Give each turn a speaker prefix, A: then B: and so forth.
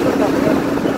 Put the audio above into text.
A: 何